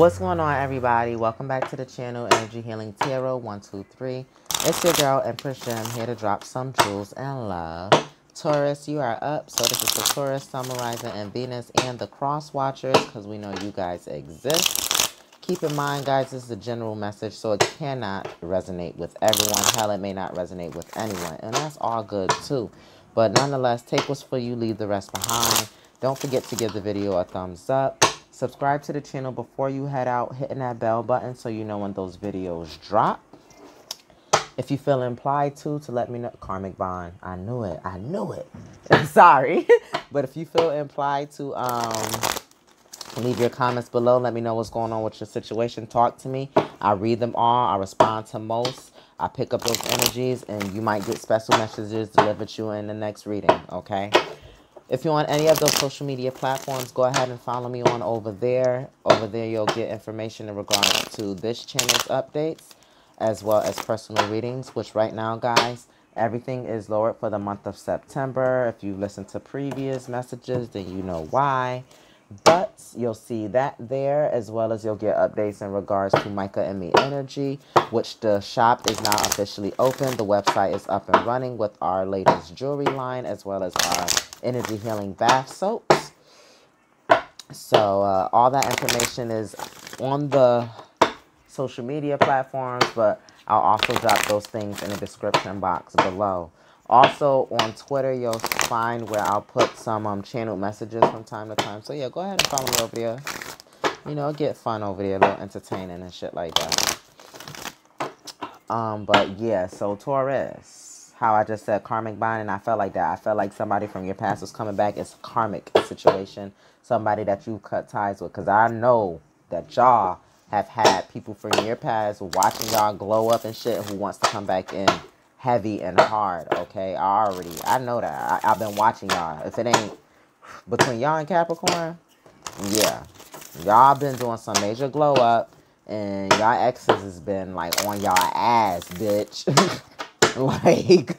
What's going on, everybody? Welcome back to the channel, Energy Healing Tarot 123. It's your girl, Empress Gem, here to drop some jewels and love. Taurus, you are up. So this is the Taurus, Sun, Rising, and Venus, and the Cross Watchers, because we know you guys exist. Keep in mind, guys, this is a general message, so it cannot resonate with everyone. Hell, it may not resonate with anyone, and that's all good, too. But nonetheless, take what's for you, leave the rest behind. Don't forget to give the video a thumbs up. Subscribe to the channel before you head out, hitting that bell button so you know when those videos drop. If you feel implied to, to let me know. Karmic bond. I knew it. I knew it. Sorry. but if you feel implied to um, leave your comments below, let me know what's going on with your situation. Talk to me. I read them all. I respond to most. I pick up those energies, and you might get special messages delivered to you in the next reading, okay? If you're on any of those social media platforms, go ahead and follow me on over there. Over there, you'll get information in regards to this channel's updates, as well as personal readings, which right now, guys, everything is lowered for the month of September. If you listen to previous messages, then you know why. But you'll see that there, as well as you'll get updates in regards to Micah and Me Energy, which the shop is now officially open. The website is up and running with our latest jewelry line, as well as our energy healing bath soaps. So uh, all that information is on the social media platforms, but I'll also drop those things in the description box below. Also on Twitter, you'll find where I'll put some um, channel messages from time to time. So yeah, go ahead and follow me over there. You know, get fun over there, a little entertaining and shit like that. Um, but yeah, so Taurus, how I just said karmic bond, and I felt like that. I felt like somebody from your past was coming back. It's karmic situation. Somebody that you cut ties with. Because I know that y'all have had people from your past watching y'all glow up and shit who wants to come back in heavy and hard, okay? I already, I know that. I, have been watching y'all. If it ain't between y'all and Capricorn, yeah. Y'all been doing some major glow up, and y'all exes has been, like, on y'all ass, bitch. like,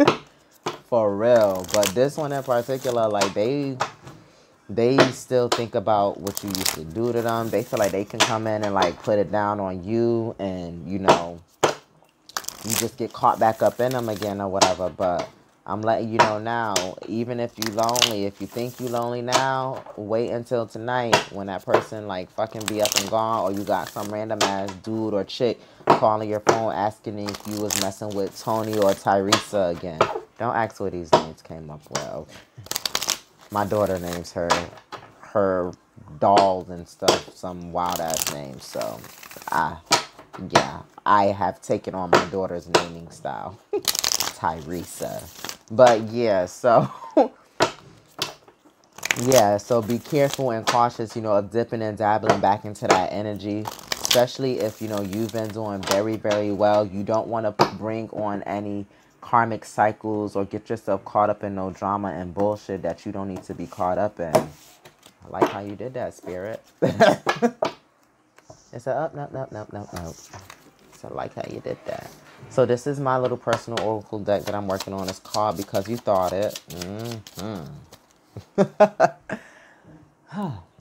for real. But this one in particular, like, they they still think about what you used to do to them. They feel like they can come in and like put it down on you and you know you just get caught back up in them again or whatever. But I'm letting you know now, even if you lonely, if you think you lonely now, wait until tonight when that person like fucking be up and gone or you got some random ass dude or chick calling your phone asking if you was messing with Tony or Tyresa again. Don't ask where these names came up well. My daughter names her her dolls and stuff some wild ass names, so I yeah, I have taken on my daughter's naming style, Tyresa. But yeah, so yeah, so be careful and cautious, you know, of dipping and dabbling back into that energy, especially if you know you've been doing very, very well. You don't want to bring on any karmic cycles or get yourself caught up in no drama and bullshit that you don't need to be caught up in. I like how you did that, spirit. It's a up, no, no, no, no, no. So I like how you did that. So this is my little personal oracle deck that I'm working on. It's called Because You Thought It. Mm-hmm.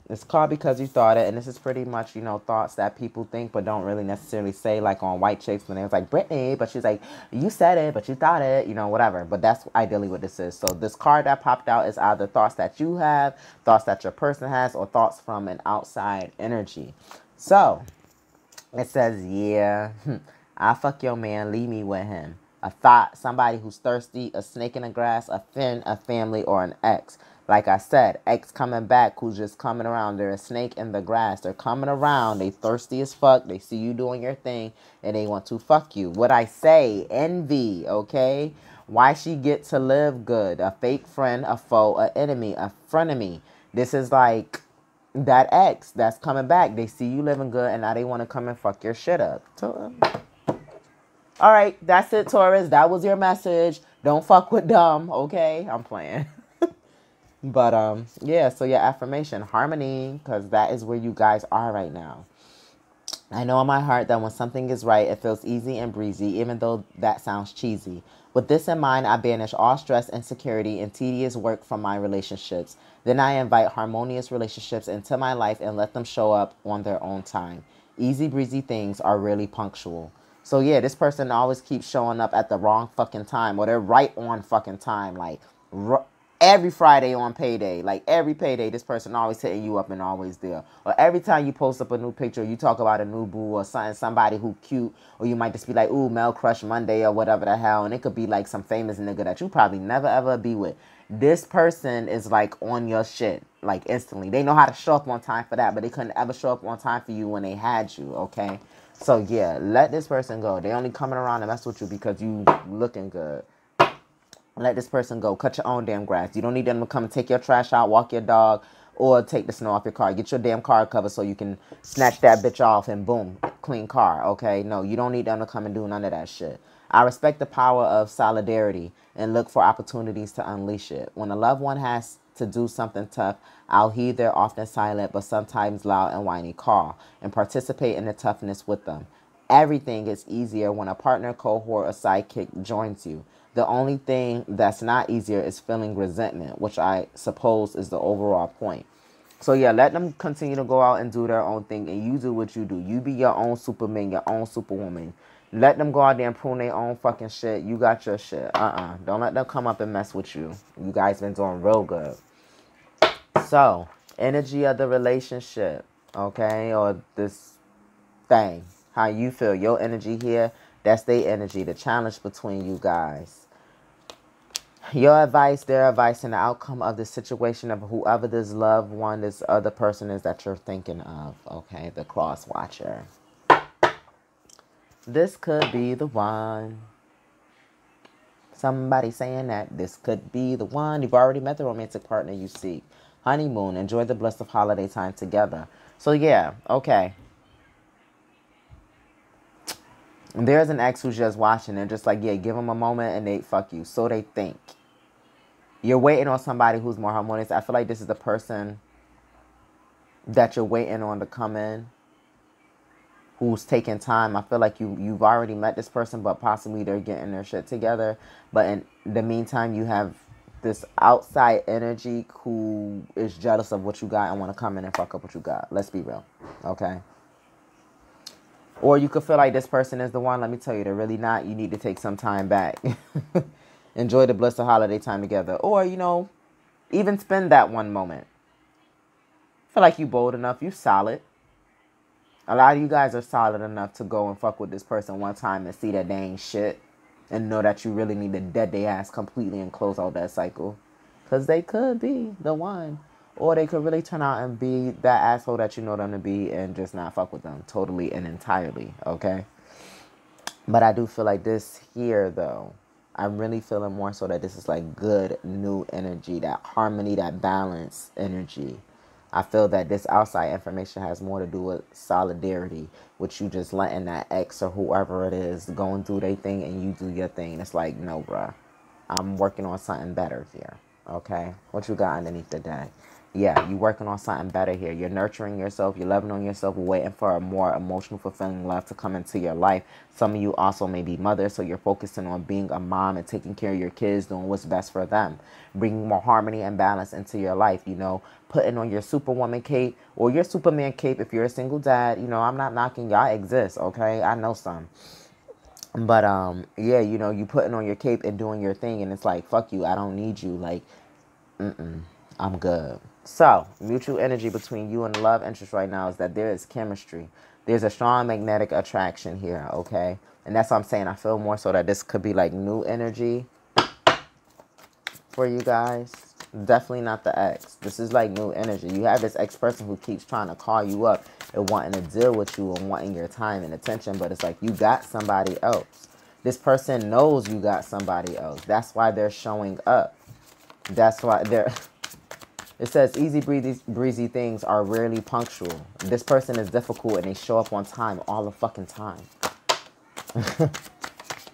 it's called Because You Thought It. And this is pretty much, you know, thoughts that people think but don't really necessarily say. Like on White Chicks when it was like, Brittany, but she's like, you said it, but you thought it. You know, whatever. But that's ideally what this is. So this card that popped out is either thoughts that you have, thoughts that your person has, or thoughts from an outside energy. So it says, yeah, hmm, I fuck your man, leave me with him. A thought, somebody who's thirsty, a snake in the grass, a fin, a family, or an ex. Like I said, ex coming back who's just coming around. They're a snake in the grass. They're coming around. They thirsty as fuck. They see you doing your thing and they want to fuck you. What I say, envy, okay? Why she get to live good? A fake friend, a foe, a enemy, a frenemy. This is like that ex that's coming back, they see you living good and now they want to come and fuck your shit up. So, all right, that's it, Taurus. That was your message. Don't fuck with dumb, okay? I'm playing. but um, yeah, so your affirmation, harmony, because that is where you guys are right now. I know in my heart that when something is right, it feels easy and breezy, even though that sounds cheesy. With this in mind, I banish all stress, and insecurity, and tedious work from my relationships. Then I invite harmonious relationships into my life and let them show up on their own time. Easy breezy things are really punctual. So yeah, this person always keeps showing up at the wrong fucking time, or they're right on fucking time. Like every Friday on payday, like every payday, this person always hitting you up and always there. Or every time you post up a new picture, you talk about a new boo or something, somebody who cute, or you might just be like, ooh, Mel Crush Monday or whatever the hell, and it could be like some famous nigga that you probably never ever be with. This person is like on your shit, like instantly. They know how to show up on time for that, but they couldn't ever show up on time for you when they had you, okay? So yeah, let this person go. They only coming around to mess with you because you looking good. Let this person go. Cut your own damn grass. You don't need them to come and take your trash out, walk your dog, or take the snow off your car. Get your damn car covered so you can snatch that bitch off and boom, clean car. Okay? No, you don't need them to come and do none of that shit. I respect the power of solidarity and look for opportunities to unleash it. When a loved one has to do something tough, I'll heed their often silent but sometimes loud and whiny call and participate in the toughness with them. Everything is easier when a partner, cohort, or sidekick joins you. The only thing that's not easier is feeling resentment, which I suppose is the overall point. So yeah, let them continue to go out and do their own thing, and you do what you do. You be your own Superman, your own Superwoman. Let them go out there and prune their own fucking shit. You got your shit. Uh-uh. Don't let them come up and mess with you. You guys been doing real good. So, energy of the relationship, okay, or this thing, how you feel, your energy here, that's their energy, the challenge between you guys your advice, their advice, and the outcome of the situation of whoever this loved one, this other person is that you're thinking of. Okay, the cross watcher. This could be the one. Somebody saying that this could be the one. You've already met the romantic partner you seek. Honeymoon. Enjoy the bliss of holiday time together. So, yeah, okay. There's an ex who's just watching and just like, yeah, give them a moment and they fuck you. So they think you're waiting on somebody who's more harmonious. I feel like this is the person that you're waiting on to come in who's taking time. I feel like you you've already met this person, but possibly they're getting their shit together. But in the meantime, you have this outside energy who is jealous of what you got and want to come in and fuck up what you got. Let's be real, okay? Or you could feel like this person is the one. Let me tell you, they're really not. You need to take some time back. enjoy the blessed holiday time together. Or, you know, even spend that one moment. Feel like you bold enough, you solid. A lot of you guys are solid enough to go and fuck with this person one time and see that they ain't shit. And know that you really need to dead their ass completely and close out that cycle. Because they could be the one. Or they could really turn out and be that asshole that you know them to be and just not fuck with them totally and entirely. Okay? But I do feel like this here, though I'm really feeling more so that this is like good new energy, that harmony, that balance energy. I feel that this outside information has more to do with solidarity, with you just letting that ex or whoever it is going through their thing and you do your thing. It's like, no, bruh, I'm working on something better here. Okay? What you got underneath the day? Yeah, you're working on something better here. You're nurturing yourself, you're loving on yourself, waiting for a more emotional, fulfilling love to come into your life. Some of you also may be mothers, so you're focusing on being a mom and taking care of your kids, doing what's best for them, bringing more harmony and balance into your life. You know, putting on your superwoman cape or your superman cape if you're a single dad. You know, I'm not knocking y'all exist, okay? I know some. But um, yeah, you know, you putting on your cape and doing your thing, and it's like, fuck you, I don't need you. Like, mm mm, I'm good. So, mutual energy between you and love interest right now is that there is chemistry. There's a strong magnetic attraction here, okay? And that's what I'm saying. I feel more so that this could be like new energy for you guys. Definitely not the ex. This is like new energy. You have this ex person who keeps trying to call you up and wanting to deal with you and wanting your time and attention, but it's like you got somebody else. This person knows you got somebody else. That's why they're showing up. That's why they're It says easy breezy, breezy things are rarely punctual. This person is difficult and they show up on time all the fucking time.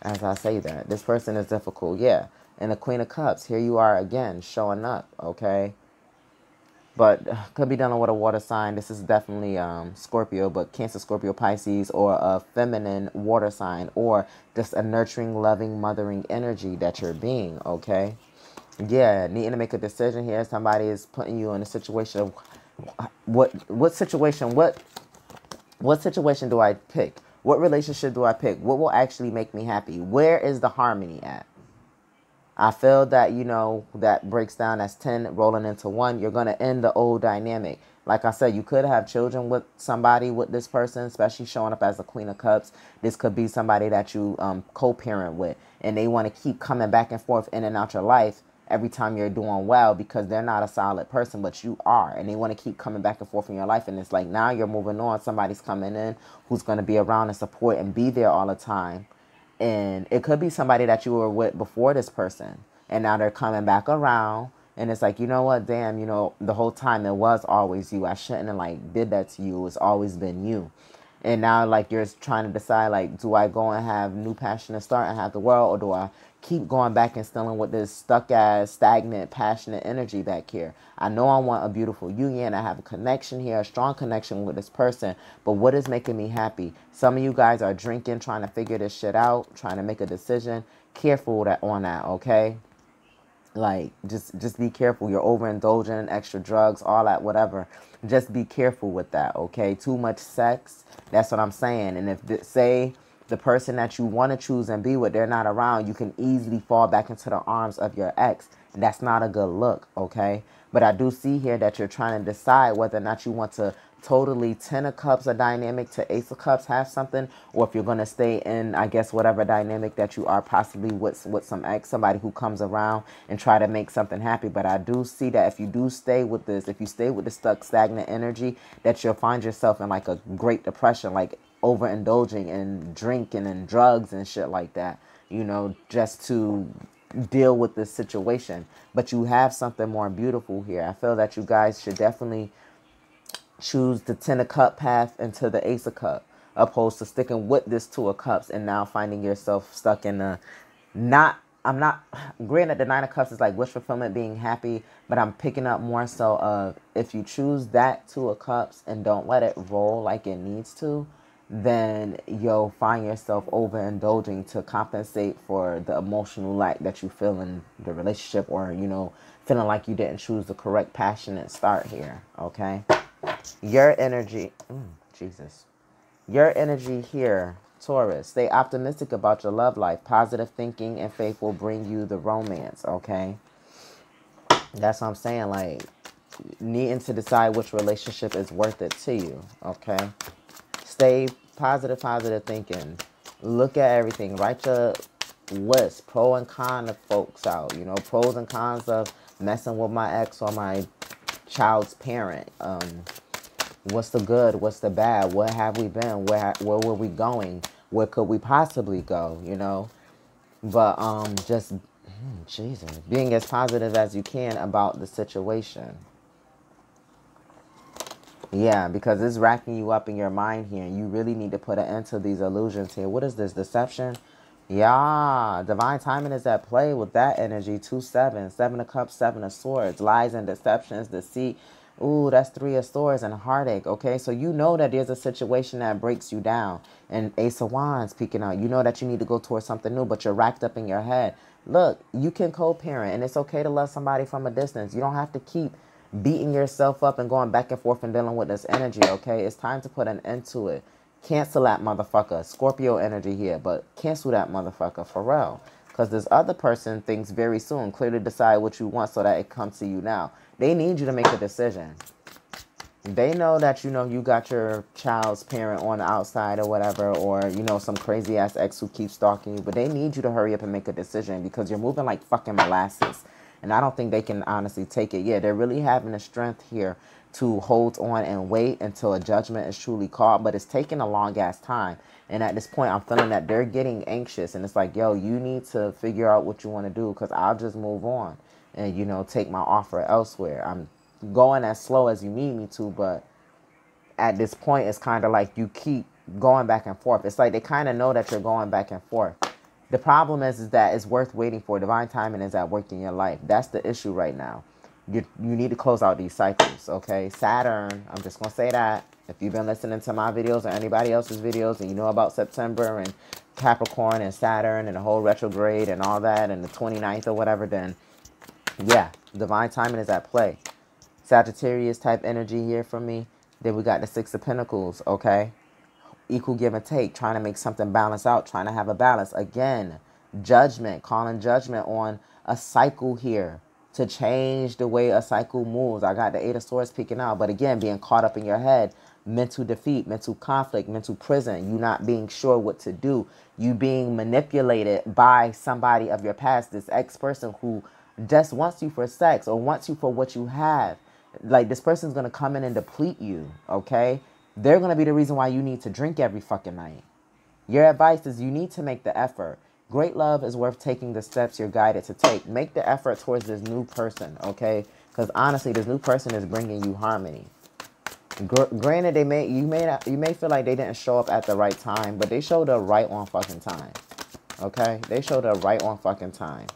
As I say that. This person is difficult, yeah. And the Queen of Cups, here you are again showing up, okay? But could be done with a water sign. This is definitely um, Scorpio, but Cancer, Scorpio, Pisces, or a feminine water sign, or just a nurturing, loving, mothering energy that you're being, okay? Yeah, needing to make a decision here. Somebody is putting you in a situation of what what situation what what situation do I pick? What relationship do I pick? What will actually make me happy? Where is the harmony at? I feel that, you know, that breaks down as 10 rolling into one. You're going to end the old dynamic. Like I said, you could have children with somebody with this person, especially showing up as the Queen of Cups. This could be somebody that you um, co parent with, and they want to keep coming back and forth in and out your life every time you're doing well because they're not a solid person, but you are. And they want to keep coming back and forth in your life. And it's like now you're moving on. Somebody's coming in who's going to be around and support and be there all the time. And it could be somebody that you were with before this person. And now they're coming back around. And it's like, you know what, damn, you know, the whole time it was always you. I shouldn't have like did that to you. It's always been you. And now like you're trying to decide like, do I go and have new passion and start and have the world or do I keep going back and stealing with this stuck ass, stagnant, passionate energy back here. I know I want a beautiful union. I have a connection here, a strong connection with this person. But what is making me happy? Some of you guys are drinking, trying to figure this shit out, trying to make a decision. Careful that on that, okay? Like just just be careful. You're overindulging, extra drugs, all that, whatever. Just be careful with that, okay? Too much sex. That's what I'm saying. And if say the person that you want to choose and be with, they're not around, you can easily fall back into the arms of your ex. That's not a good look, okay? But I do see here that you're trying to decide whether or not you want to totally ten of cups a dynamic to ace of cups have something or if you're going to stay in i guess whatever dynamic that you are possibly with with some ex somebody who comes around and try to make something happy but i do see that if you do stay with this if you stay with the stuck stagnant energy that you'll find yourself in like a great depression like overindulging in drinking and drugs and shit like that, you know, just to deal with this situation. But you have something more beautiful here. I feel that you guys should definitely choose the Ten of Cup path into the Ace of Cup, opposed to sticking with this Two of Cups and now finding yourself stuck in a not. I'm not. Granted, the Nine of Cups is like wish fulfillment, being happy, but I'm picking up more so of if you choose that Two of Cups and don't let it roll like it needs to, then you'll find yourself overindulging to compensate for the emotional lack that you feel in the relationship or, you know, feeling like you didn't choose the correct passionate start here. Okay. Your energy, mm, Jesus, your energy here, Taurus, stay optimistic about your love life. Positive thinking and faith will bring you the romance. Okay. That's what I'm saying. Like, needing to decide which relationship is worth it to you. Okay stay positive, positive thinking. Look at everything. Write your list, pro and con of folks out. You know, pros and cons of messing with my ex or my child's parent. Um, what's the good? What's the bad? Where have we been? Where where were we going? Where could we possibly go? You know, but um, just hmm, Jesus, being as positive as you can about the situation. Yeah, because it's racking you up in your mind here. You really need to put an end to these illusions here. What is this? Deception? Yeah, divine timing is at play with that energy. Two seven, seven of cups, seven of swords, lies and deceptions, deceit. Ooh, that's three of swords and heartache. Okay, so you know that there's a situation that breaks you down, and Ace of Wands peeking out. You know that you need to go towards something new, but you're racked up in your head. Look, you can co-parent, and it's okay to love somebody from a distance. You don't have to keep beating yourself up and going back and forth and dealing with this energy, okay? It's time to put an end to it. Cancel that motherfucker. Scorpio energy here, but cancel that motherfucker for real. Because this other person thinks very soon. Clearly decide what you want so that it comes to you now. They need you to make a decision. They know that, you know, you got your child's parent on the outside or whatever, or, you know, some crazy ass ex who keeps stalking you. But they need you to hurry up and make a decision because you're moving like fucking molasses. And I don't think they can honestly take it. Yeah, they're really having the strength here to hold on and wait until a judgment is truly called. But it's taking a long ass time. And at this point, I'm feeling that they're getting anxious. And it's like, yo, you need to figure out what you want to do because I'll just move on and, you know, take my offer elsewhere. I'm going as slow as you need me to. But at this point, it's kind of like you keep going back and forth. It's like they kind of know that you're going back and forth. The problem is, is that it's worth waiting for. Divine timing is at work in your life. That's the issue right now. You, you need to close out these cycles, okay? Saturn, I'm just going to say that. If you've been listening to my videos or anybody else's videos and you know about September and Capricorn and Saturn and the whole retrograde and all that and the 29th or whatever, then yeah, divine timing is at play. Sagittarius type energy here for me. Then we got the Six of Pentacles, okay? Equal give and take, trying to make something balance out, trying to have a balance. Again, judgment, calling judgment on a cycle here to change the way a cycle moves. I got the Eight of Swords peeking out, but again, being caught up in your head, mental defeat, mental conflict, mental prison, you not being sure what to do, you being manipulated by somebody of your past, this ex person who just wants you for sex or wants you for what you have. Like this person's gonna come in and deplete you, okay? They're gonna be the reason why you need to drink every fucking night. Your advice is you need to make the effort. Great love is worth taking the steps you're guided to take. Make the effort towards this new person, okay? Because honestly, this new person is bringing you harmony. Gr granted, they may you may not, you may feel like they didn't show up at the right time, but they showed up right on fucking time. Okay, they showed up right on fucking time.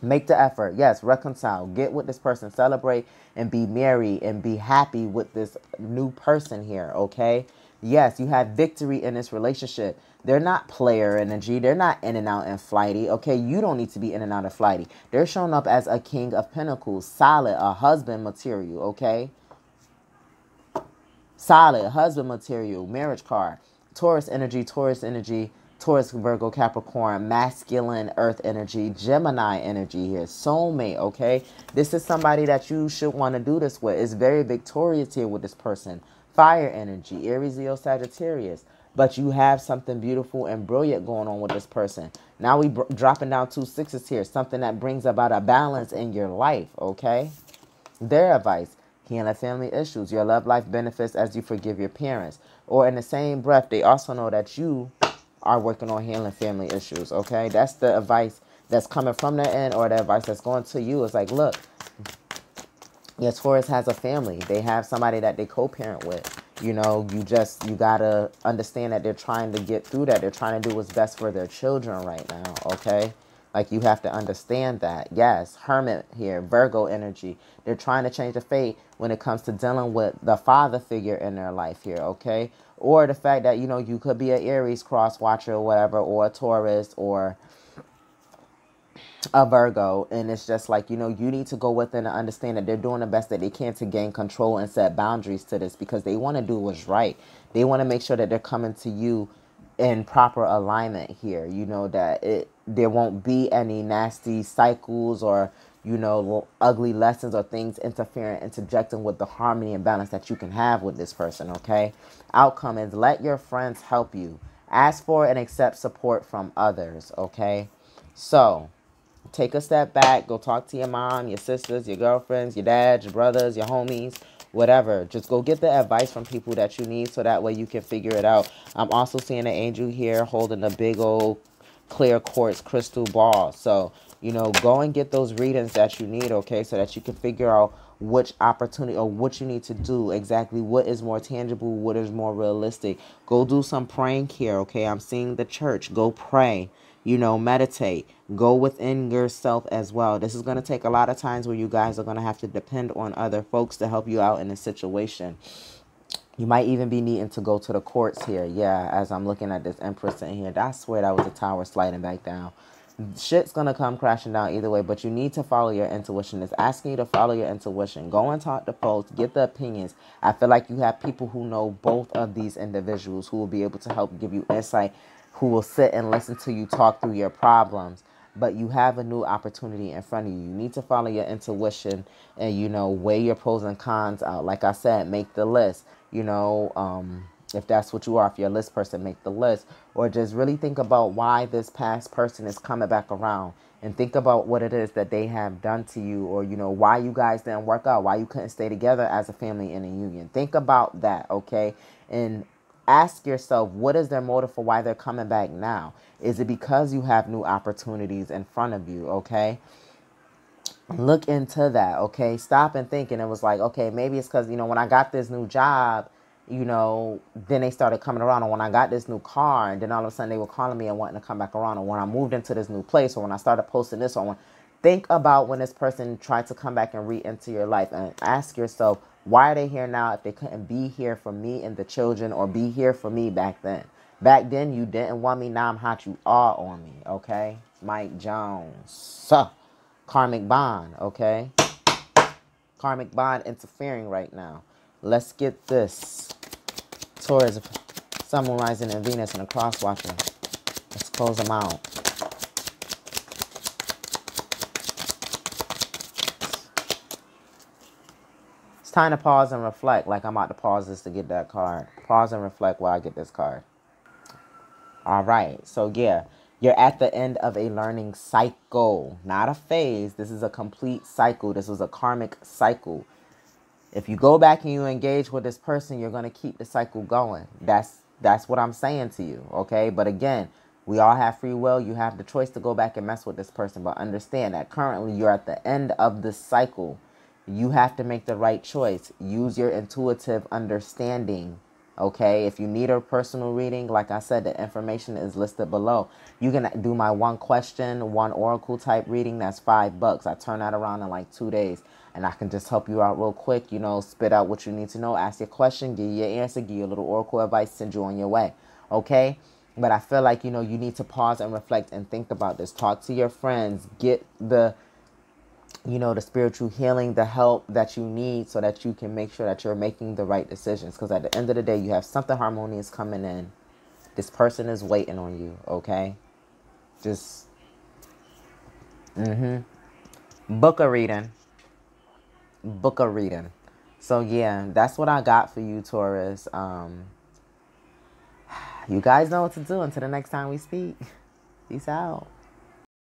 Make the effort. Yes, reconcile. Get with this person. Celebrate and be merry and be happy with this new person here. Okay. Yes, you have victory in this relationship. They're not player energy. They're not in and out and flighty. Okay, you don't need to be in and out of flighty. They're showing up as a king of pentacles, solid, a husband material. Okay, solid husband material, marriage card, Taurus energy, Taurus energy, Taurus, Virgo, Capricorn, masculine, earth energy, Gemini energy here, soulmate, okay? This is somebody that you should want to do this with. It's very victorious here with this person. Fire energy, Aries, Leo, Sagittarius. But you have something beautiful and brilliant going on with this person. Now we dropping down two sixes here, something that brings about a balance in your life, okay? Their advice, healing family issues. Your love life benefits as you forgive your parents. Or in the same breath, they also know that you are working on handling family issues. Okay, that's the advice that's coming from their end, or the advice that's going to you. It's like, look, yes, Taurus has a family. They have somebody that they co-parent with. You know, you just you gotta understand that they're trying to get through that. They're trying to do what's best for their children right now. Okay. Like you have to understand that. Yes, Hermit here, Virgo energy. They're trying to change the fate when it comes to dealing with the father figure in their life here, okay? Or the fact that, you know, you could be an Aries cross watcher or whatever, or a Taurus or a Virgo. And it's just like, you know, you need to go within and understand that they're doing the best that they can to gain control and set boundaries to this because they want to do what's right. They want to make sure that they're coming to you in proper alignment here. You know, that it there won't be any nasty cycles or you know ugly lessons or things interfering interjecting with the harmony and balance that you can have with this person okay? Outcome is let your friends help you. Ask for and accept support from others okay? So take a step back go talk to your mom your sisters your girlfriends your dads your brothers your homies whatever. Just go get the advice from people that you need so that way you can figure it out. I'm also seeing an angel here holding a big old clear quartz crystal ball. So, you know, go and get those readings that you need, okay, so that you can figure out which opportunity or what you need to do exactly what is more tangible what is more realistic go do some praying here okay i'm seeing the church go pray you know meditate go within yourself as well this is going to take a lot of times where you guys are going to have to depend on other folks to help you out in a situation you might even be needing to go to the courts here. Yeah, as I'm looking at this Empress in here. I swear that was a tower sliding back down. Shit's to come crashing down either way, but you need to follow your intuition. It's asking you to follow your intuition. Go and talk to folks. Get the opinions. I feel like you have people who know both of these individuals who will be able to help give you insight, who will sit and listen to you talk through your problems but you have a new opportunity in front of you. You need to follow your intuition and, you know, weigh your pros and cons out. Like I said, make the list you know, um, if that's what you are, if you're a list person, make the list. Or just really think about why this past person is coming back around and think about what it is that they have done to you or, you know, why you guys didn't work out, why you couldn't stay together as a family in a union. Think about that, okay? And ask yourself, what is their motive for why they're coming back now? Is it because you have new opportunities in front of you, okay? look into that okay stop and think and it was like okay maybe it's because you know when i got this new job you know then they started coming around. And when i got this new car and then all of a sudden they were calling me and wanting to come back around. And when i moved into this new place or when i started posting this or when think about when this person tried to come back and re-enter your life and ask yourself why are they here now if they couldn't be here for me and the children or be here for me back then? Back then you didn't want me. Now i'm hot. You are on me okay? Mike jones. So karmic bond, okay? Karmic bond interfering right now. Let's get this. Taurus, Sun, Moon, Rising, and Venus, and a cross watcher. Let's close them out. It's time to pause and reflect. Like I'm about to pause this to get that card. Pause and reflect while I get this card. All right. So, yeah, you're at the end of a learning cycle, not a phase. This is a complete cycle. This was a karmic cycle. If you go back and you engage with this person, you're going to keep the cycle going. That's that's what I'm saying to you, okay? But again, we all have free will. You have the choice to go back and mess with this person, but understand that currently you're at the end of the cycle. You have to make the right choice. Use your intuitive understanding Okay, if you need a personal reading, like I said, the information is listed below. You can do my one question, one oracle type reading. That's five bucks. I turn that around in like two days, and I can just help you out real quick. You know, spit out what you need to know, ask your question, give you your answer, give you a little oracle advice, send you on your way. Okay, but I feel like you know you need to pause and reflect and think about this. Talk to your friends. Get the you know, the spiritual healing, the help that you need so that you can make sure that you're making the right decisions. Because at the end of the day, you have something harmonious coming in. This person is waiting on you, okay? Just, mm-hmm. Book a reading. Book a reading. So, yeah, that's what I got for you, Taurus. Um, you guys know what to do. Until the next time we speak. Peace out.